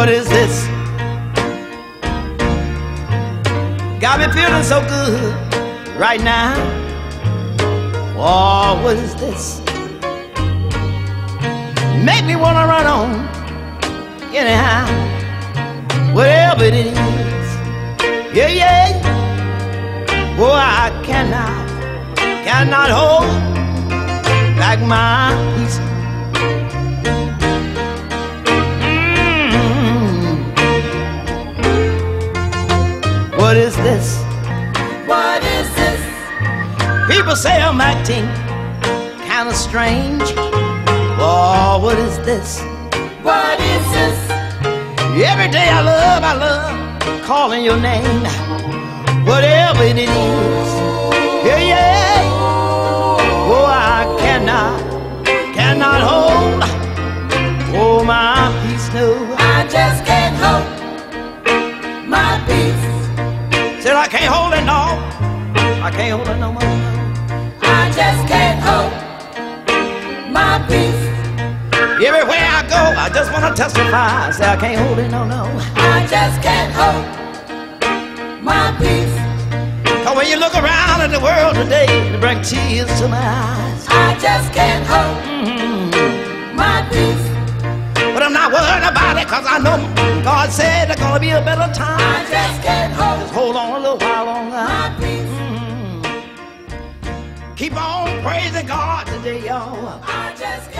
What is this? Got me feeling so good right now. Oh, what is this? Make me wanna run on anyhow. Whatever it is. Yeah, yeah. Oh, I cannot, cannot hold back my peace. What is this? What is this? People say I'm acting kinda strange. Oh, what is this? What is this? Every day I love, I love calling your name. I can't hold it no. I can't hold it no more. I just can't hold my peace. Everywhere I go, I just wanna testify. Say I can't hold it no, no. I just can't hold my peace. Cause when you look around at the world today, it brings tears to my eyes. I just can't hold my peace. But I'm not worried about it, cause I know God said there's gonna be a better I time. just can't Keep on praising God today, y'all. I just